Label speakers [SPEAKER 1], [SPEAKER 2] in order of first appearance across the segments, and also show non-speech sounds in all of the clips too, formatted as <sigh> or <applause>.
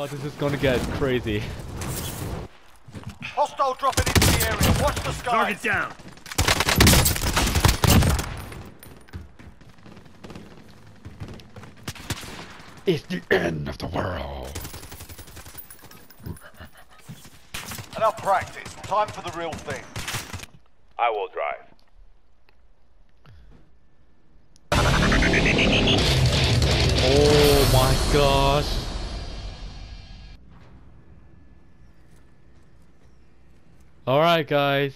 [SPEAKER 1] god, this is gonna get crazy.
[SPEAKER 2] Hostile dropping into the area. Watch the skies.
[SPEAKER 3] Target down.
[SPEAKER 1] It's the end of the world.
[SPEAKER 2] Enough practice. Time for the real thing.
[SPEAKER 4] I will drive.
[SPEAKER 1] Oh my gosh. Alright guys.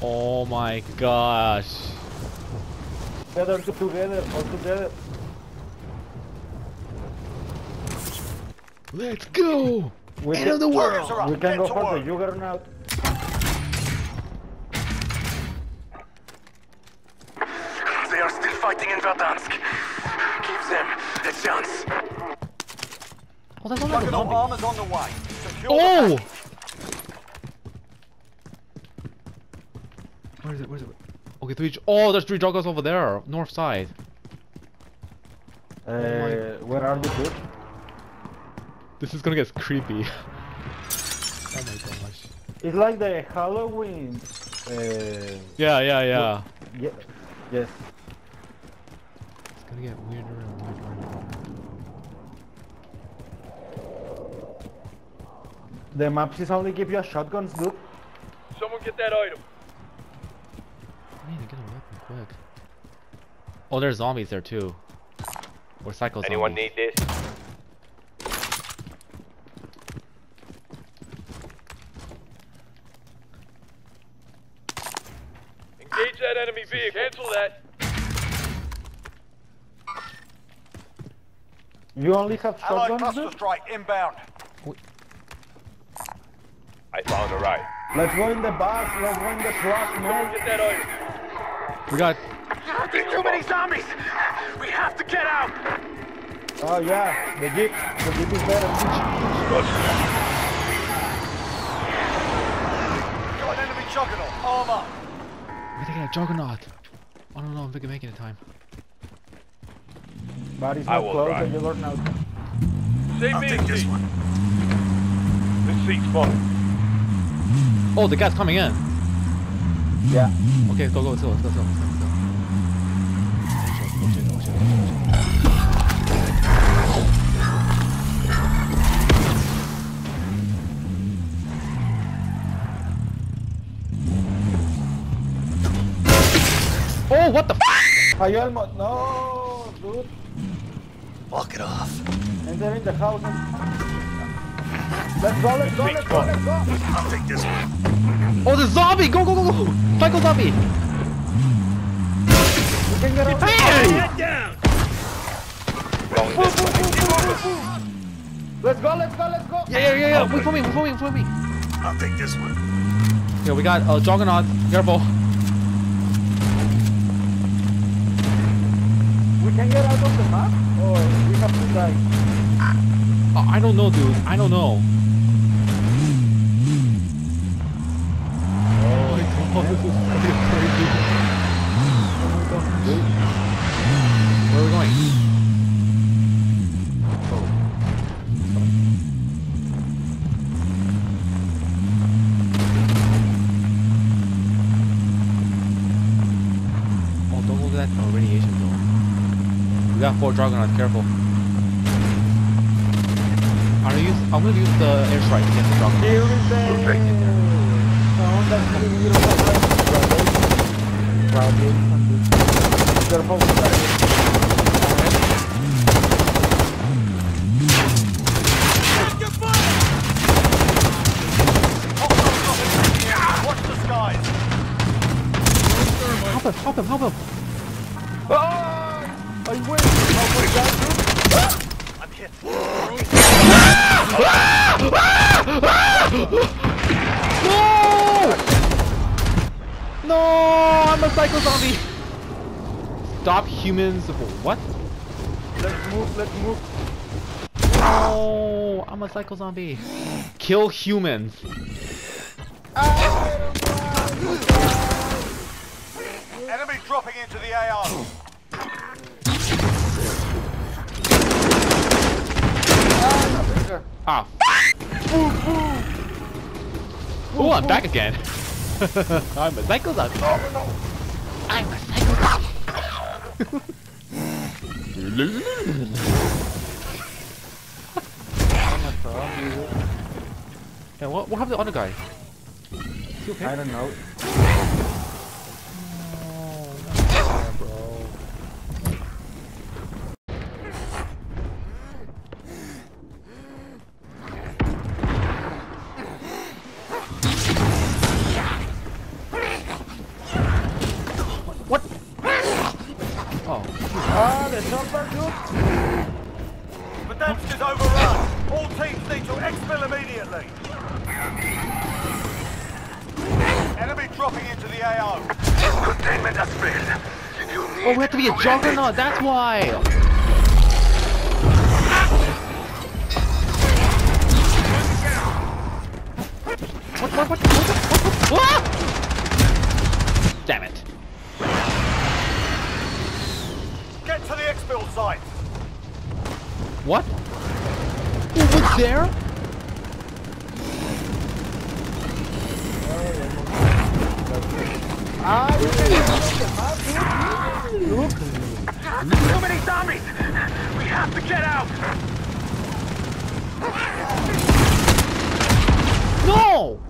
[SPEAKER 1] Oh my gosh.
[SPEAKER 5] Together, together, all together.
[SPEAKER 1] Let's go!
[SPEAKER 5] We
[SPEAKER 1] End
[SPEAKER 5] can,
[SPEAKER 1] of the world!
[SPEAKER 5] we can
[SPEAKER 2] Get
[SPEAKER 5] go
[SPEAKER 2] to
[SPEAKER 5] for
[SPEAKER 2] work.
[SPEAKER 5] the juggernaut.
[SPEAKER 3] They are still fighting in Verdansk. Give them a chance.
[SPEAKER 1] Oh, that's not
[SPEAKER 2] Juggernaut armor's on the way. Secure
[SPEAKER 1] Oh!
[SPEAKER 2] package.
[SPEAKER 1] Where is it? Where is it? Okay, three. Oh, there's three juggles over there, north side.
[SPEAKER 5] Uh, where are the good?
[SPEAKER 1] This is gonna get creepy. <laughs> oh my gosh.
[SPEAKER 5] It's like the Halloween. Uh,
[SPEAKER 1] Yeah, yeah, yeah.
[SPEAKER 5] yeah, yes.
[SPEAKER 1] It's gonna get weirder and weirder.
[SPEAKER 5] The maps is only give you a shotguns, dude.
[SPEAKER 4] Someone get that item.
[SPEAKER 1] I need to get a weapon quick. Oh, there's zombies there too. Or psycho
[SPEAKER 4] Anyone
[SPEAKER 1] zombies.
[SPEAKER 4] need this? Engage that enemy vehicle. Cancel that.
[SPEAKER 5] You only have
[SPEAKER 2] Allied
[SPEAKER 5] shotguns,
[SPEAKER 2] cluster
[SPEAKER 5] dude?
[SPEAKER 2] strike inbound.
[SPEAKER 4] I found a ride.
[SPEAKER 5] Let's go in the bus, let's go in the truck,
[SPEAKER 4] Someone
[SPEAKER 5] man.
[SPEAKER 4] get that item.
[SPEAKER 1] We got.
[SPEAKER 3] There's too many zombies. We have to get out.
[SPEAKER 5] Oh yeah, the jeep. The jeep is better.
[SPEAKER 2] Got an enemy juggernaut. Arm up.
[SPEAKER 1] We gotta get a juggernaut. I don't know if we can make it in time.
[SPEAKER 5] Body's
[SPEAKER 4] I
[SPEAKER 5] not
[SPEAKER 4] will
[SPEAKER 5] close,
[SPEAKER 4] drive.
[SPEAKER 5] and you're now.
[SPEAKER 4] Save
[SPEAKER 3] I'll
[SPEAKER 4] me
[SPEAKER 3] take
[SPEAKER 4] a
[SPEAKER 3] this
[SPEAKER 4] seat.
[SPEAKER 3] one.
[SPEAKER 4] This seat's fine.
[SPEAKER 1] Oh, the guy's coming in.
[SPEAKER 5] Yeah.
[SPEAKER 1] Okay, go, go, let's go, let's go, let's go. F-
[SPEAKER 5] Hay almost. No, dude.
[SPEAKER 3] Walk it off.
[SPEAKER 5] Enter in the house. and- Let's go, let's go, let's go, let's go.
[SPEAKER 3] I'll take this one.
[SPEAKER 1] Oh, the zombie! Go, go, go, go! Psycho zombie!
[SPEAKER 5] We can get out.
[SPEAKER 1] Hey!
[SPEAKER 3] Head down.
[SPEAKER 4] Going this way.
[SPEAKER 5] Let's go, let's go, let's go.
[SPEAKER 1] Yeah, yeah, yeah, yeah! Wait for me, wait for me, wait for me!
[SPEAKER 3] I'll take this one.
[SPEAKER 1] Yeah, we got uh, Juggernaut. Careful.
[SPEAKER 5] Can get out of the map, or we have to die.
[SPEAKER 1] Uh, I don't know, dude. I don't know. Oh my god, this is fucking crazy. Where are we going? Oh, oh. We got four Dragonauts, careful. I'm gonna use I'm gonna use the airstrike against the Dragonaut.
[SPEAKER 5] Here is the sound that's giving you the radiation. Careful with that.
[SPEAKER 2] Watch the skies.
[SPEAKER 1] Help him, help him, help him!
[SPEAKER 5] Ah! I win! Oh my god,
[SPEAKER 2] I'm hit.
[SPEAKER 1] No! No, I'm a psycho zombie. Stop humans. What?
[SPEAKER 5] Let's move, let's move.
[SPEAKER 1] No, I'm a psycho zombie. Kill humans.
[SPEAKER 2] Enemy dropping into the AO.
[SPEAKER 1] Ah. Oh, I'm back again. I'm a zombie. I'm a psycho yeah, <laughs> what, what happened to the other guy? Okay?
[SPEAKER 5] I don't know.
[SPEAKER 2] Overrun. All teams need to immediately. Enemy dropping into the AO.
[SPEAKER 3] Containment has failed.
[SPEAKER 1] Oh, we have to be a juggernaut. That's why. What? What? What? What? What? what, what? Damn it.
[SPEAKER 5] Them up, dude. Look.
[SPEAKER 3] too many zombies! We have to get out!
[SPEAKER 1] No!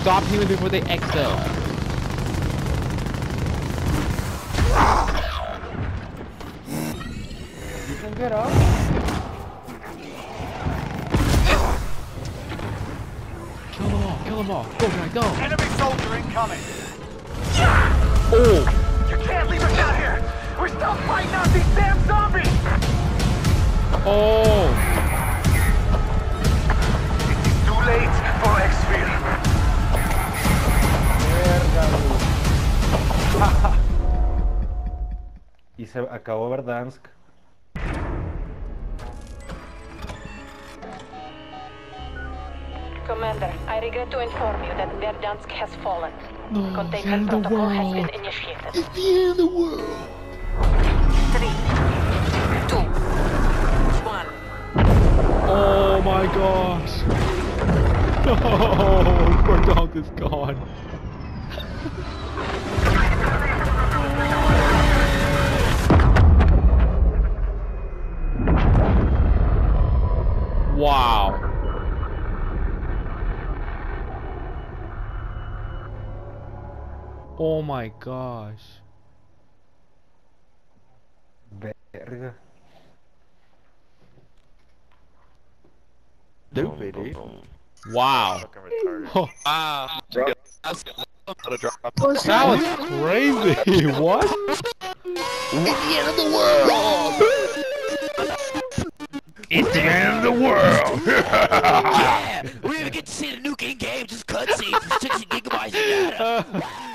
[SPEAKER 1] Stop humans before they exfil.
[SPEAKER 5] Get out.
[SPEAKER 1] Kill them all. Kill them all. Go, guy, go.
[SPEAKER 2] Enemy soldier incoming. Yeah!
[SPEAKER 1] Oh.
[SPEAKER 3] You can't leave us out here! We're still fighting out these damn zombies!
[SPEAKER 1] Oh.
[SPEAKER 3] It is too late for exfil.
[SPEAKER 5] Mierda, <laughs> dude. y se acabó Verdansk.
[SPEAKER 6] Commander, I regret to inform you that Verdansk has fallen.
[SPEAKER 1] No, the
[SPEAKER 6] Containment
[SPEAKER 1] end the
[SPEAKER 6] protocol has been initiated.
[SPEAKER 1] It's the end of the world.
[SPEAKER 6] Three, two, one.
[SPEAKER 1] Oh my gosh. <laughs> Oh, poor dog is gone. wow. Oh my gosh.
[SPEAKER 5] Verga.
[SPEAKER 1] Wow. Oh,
[SPEAKER 7] Wow. That's a drop.
[SPEAKER 1] that was crazy. <laughs> what? It's the end of the world.
[SPEAKER 7] It's the end of the world. <laughs> yeah, we even get to see the new game game, just cutscenes, <laughs> 60 gigabytes of data.